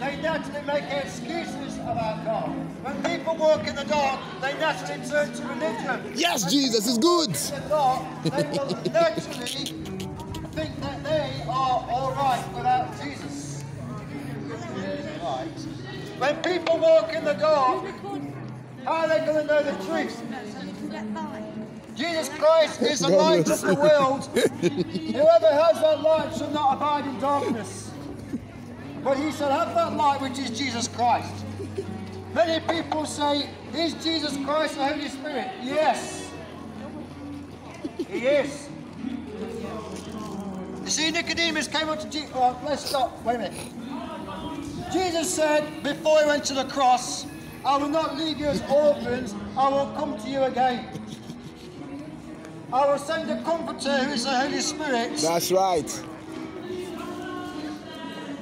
they naturally make excuses about God. When people walk in the dark, they naturally turn to religion. Yes, When Jesus is people good. walk in the dark, they will naturally think that they are all right without Jesus. Right. When people walk in the dark, how are they going to know the truth? Jesus Christ is the light of the world. Whoever has that light shall not abide in darkness. But he said, have that light which is Jesus Christ. Many people say, Is Jesus Christ the Holy Spirit? Yes. He is. You see, Nicodemus came up to Jesus. Oh, let's stop. Wait a minute. Jesus said before he went to the cross, I will not leave you as orphans, I will come to you again. I will send a comforter who is the Holy Spirit. That's right.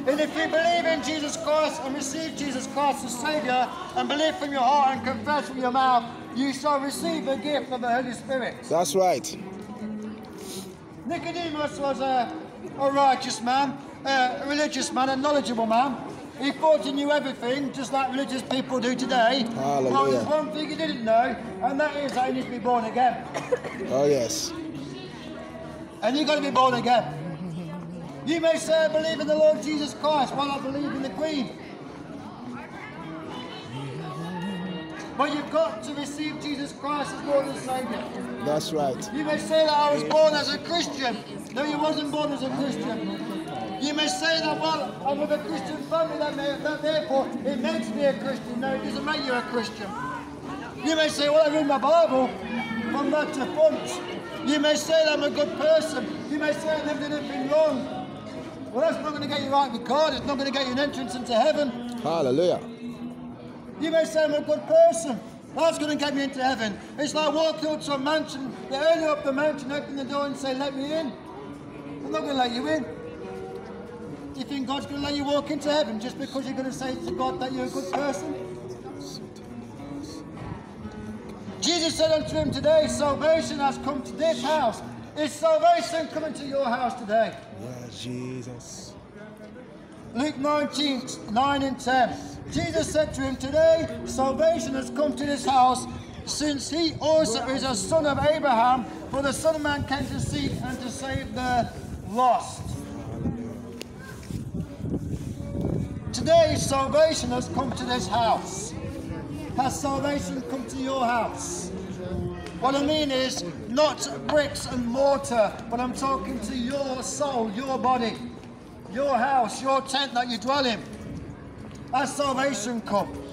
And if you believe in Jesus Christ and receive Jesus Christ as Saviour and believe from your heart and confess with your mouth, you shall receive the gift of the Holy Spirit. That's right. Nicodemus was a, a righteous man, a religious man, a knowledgeable man. He thought he knew everything, just like religious people do today. Hallelujah. But there's one thing he didn't know, and that is that he needs to be born again. Oh, yes. And you've got to be born again. You may say, I believe in the Lord Jesus Christ, while I believe in the Queen. But you've got to receive Jesus Christ as Lord and Saviour. That's right. You may say that I was born as a Christian. No, you wasn't born as a Christian. You may say that, well, I'm of a Christian family, that, may, that therefore it makes me a Christian. No, it doesn't make you a Christian. You may say, well, I read my Bible from back to front. You may say that I'm a good person. You may say I never did anything wrong. Well, that's not going to get you right with God. It's not going to get you an entrance into heaven. Hallelujah. You may say I'm a good person. That's going to get me into heaven. It's like walking up to a mansion. You early up the mountain, open the door and say, let me in. I'm not going to let you in. Do you think God's going to let you walk into heaven just because you're going to say to God that you're a good person? Jesus said unto him today, salvation has come to this house. Is salvation coming to your house today? Yes, Jesus. Luke 19, 9 and 10. Jesus said to him, Today salvation has come to this house, since he also is a son of Abraham, for the Son of Man came to seek and to save the lost. Today salvation has come to this house. Has salvation come to your house? What I mean is not bricks and mortar, but I'm talking to your soul, your body, your house, your tent that you dwell in. Has salvation come?